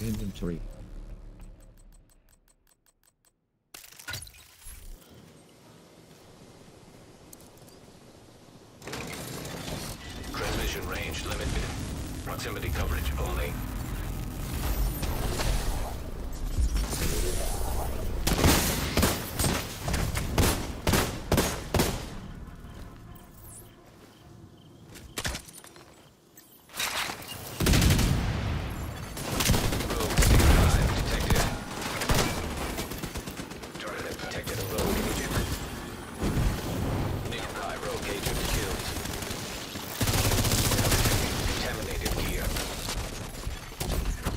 Inventory. Transmission range limited. Proximity coverage only. Rogue C5 detected. Target detected a rogue agent. Nearby rogue agent killed. Contaminated gear.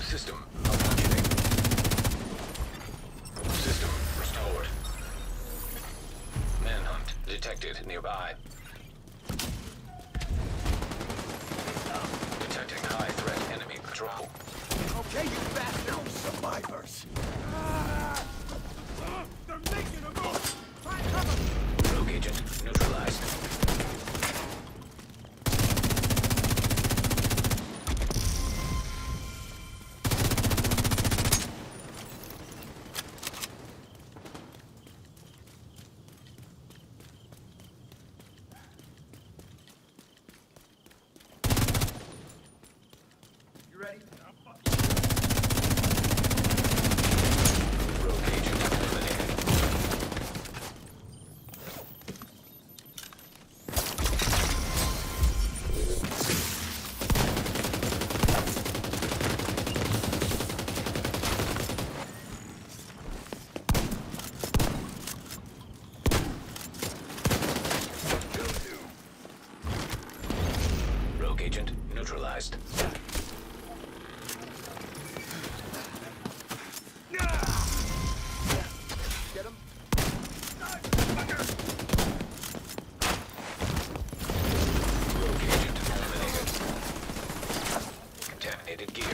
System malfunctioning. System restored. Manhunt detected nearby. Detecting high threat enemy patrol. Okay, you fast now, survivors. They're Ready? Agent eliminated. Neutralized. It did